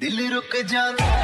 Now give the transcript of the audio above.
दिल रुक जाता